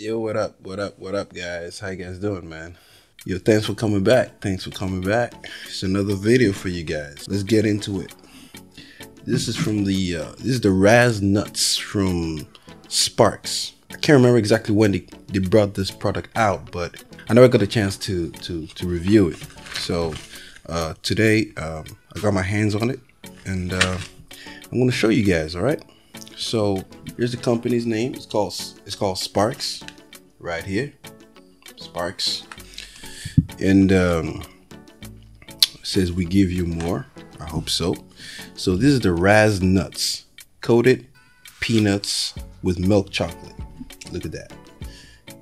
Yo, what up? What up? What up, guys? How you guys doing, man? Yo, thanks for coming back. Thanks for coming back. It's another video for you guys. Let's get into it. This is from the uh, this is the RazNuts from Sparkxx. I can't remember exactly when they, they brought this product out, but I never got a chance to to to review it. So uh, today um, I got my hands on it, and uh, I'm gonna show you guys. All right. So here's the company's name. It's called it's called Sparkxx, right here. Sparkxx, and um, says we give you more. I hope so. So this is the RazNuts, coated peanuts with milk chocolate. Look at that.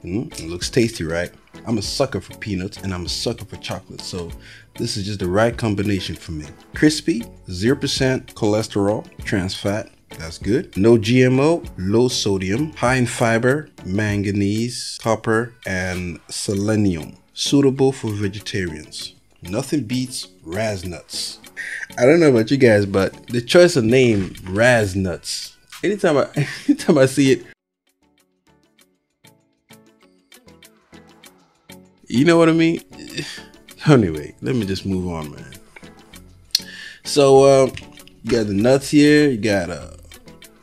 Mm, it looks tasty, right? I'm a sucker for peanuts and I'm a sucker for chocolate. So this is just the right combination for me. Crispy, 0% cholesterol, trans fat, that's good. No GMO, low sodium, high in fiber, manganese, copper, and selenium. Suitable for vegetarians. Nothing beats RazNuts. I don't know about you guys, but the choice of name RazNuts. Anytime I anytime I see it, you know what I mean? Anyway, let me just move on, man. So uh, you got the nuts here, you got uh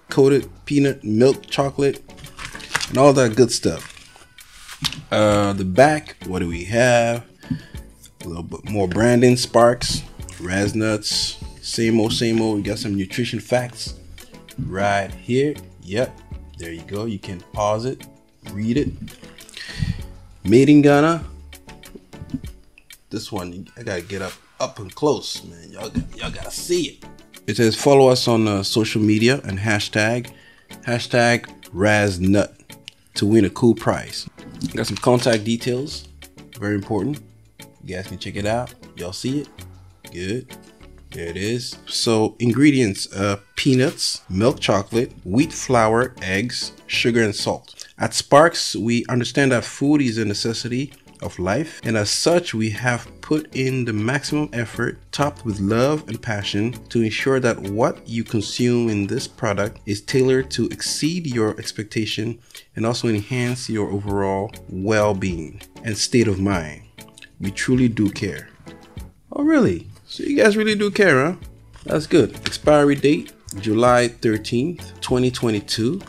coated peanut milk chocolate and all that good stuff. Uh the back, what do we have? A little bit more branding, Sparkxx, Raz nuts, same old, same old. We got some nutrition facts right here. Yep, there you go. You can pause it, read it. Made in Ghana. This one, I gotta get up up and close, man. Y'all, y'all gotta see it. It says follow us on uh, social media and hashtag hashtag RazNut to win a cool prize. Got some contact details, very important. You guys can check it out. Y'all see it? Good. There it is. So ingredients: uh, peanuts, milk chocolate, wheat flour, eggs, sugar, and salt. At Sparkxx, we understand that food is a necessity of life, and as such, we have put in the maximum effort, topped with love and passion, to ensure that what you consume in this product is tailored to exceed your expectation and also enhance your overall well-being and state of mind. We truly do care. Oh, really? So you guys really do care, huh? That's good. Expiry date July 13th, 2022.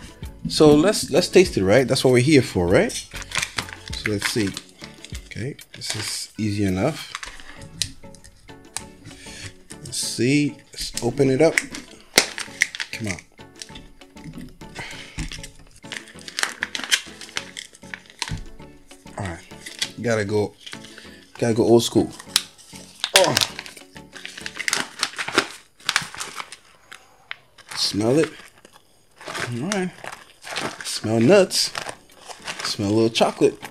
So let's let's taste it, right? That's what we're here for, right? So let's see. Okay, this is easy enough. Let's see. Let's open it up. Come on. All right. Gotta go. Gotta go old school. Oh. Smell it. All right. Smell nuts. Smell a little chocolate.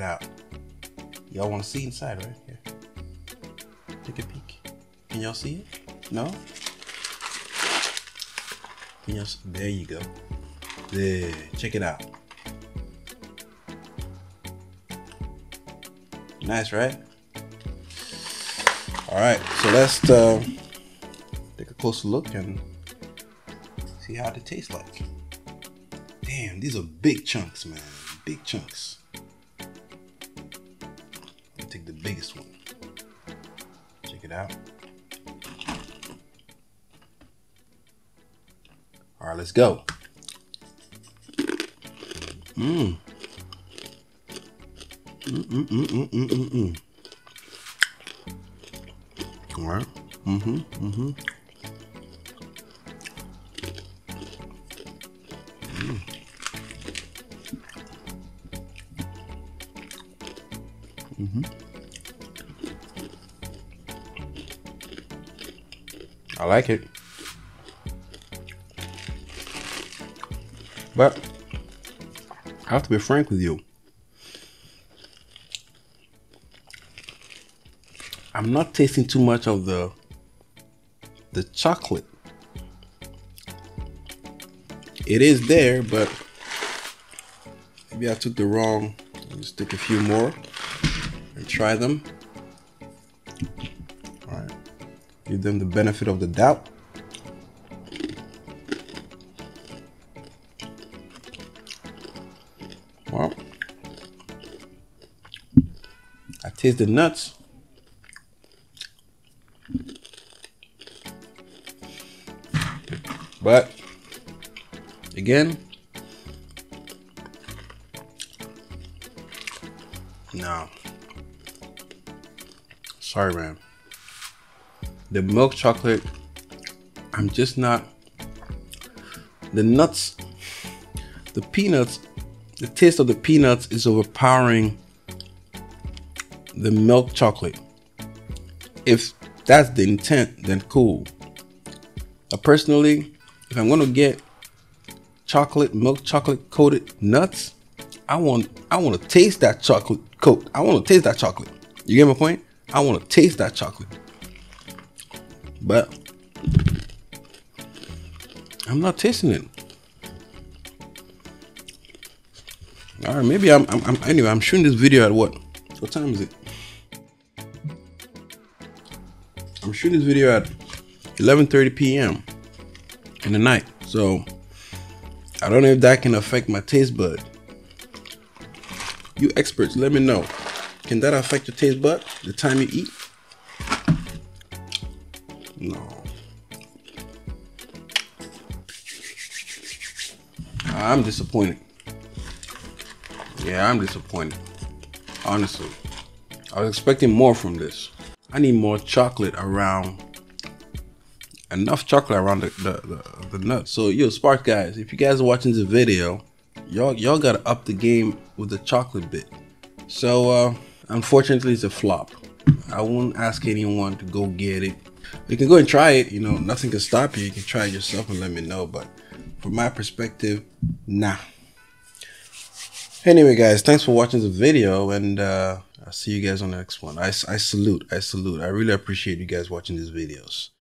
It out. Y'all want to see inside, right? Here. Take a peek. Can y'all see it? No? Can y'all? There you go. There. Check it out. Nice, right? All right. So let's uh, take a closer look and see how they taste like. Damn, these are big chunks, man. Big chunks. Biggest one. Check it out. All right, let's go. Mmm. Mm mm mm mm mm mm mm. All right. Mm-hmm. Mm-hmm. Mm-hmm. I like it. But I have to be frank with you. I'm not tasting too much of the the chocolate. It is there, but maybe I took the wrong. Let's take a few more and try them. Give them the benefit of the doubt. Well, I taste the nuts. But again, no. Sorry, man. The milk chocolate, I'm just not. The nuts, the peanuts, the taste of the peanuts is overpowering the milk chocolate. If that's the intent, then cool. But personally, if I'm gonna get chocolate, milk chocolate coated nuts, I want I want to taste that chocolate coat. I want to taste that chocolate. You get my point? I want to taste that chocolate. But I'm not tasting it. All right, maybe I'm, I'm, I'm anyway. I'm shooting this video at what? What time is it? I'm shooting this video at 11:30 p.m. in the night. So I don't know if that can affect my taste bud. You experts, let me know. Can that affect your taste bud the time you eat? No. I'm disappointed. Yeah, I'm disappointed. Honestly. I was expecting more from this. I need more chocolate around enough chocolate around the, the, the, the nuts. So yo, Spark guys, if you guys are watching this video, y'all y'all gotta up the game with the chocolate bit. So uh unfortunately it's a flop. I won't ask anyone to go get it. You can go and try it, you know, nothing can stop you. You can try it yourself and let me know. But from my perspective, nah. Anyway, guys, thanks for watching the video and uh I'll see you guys on the next one. I, I salute, I salute. I really appreciate you guys watching these videos.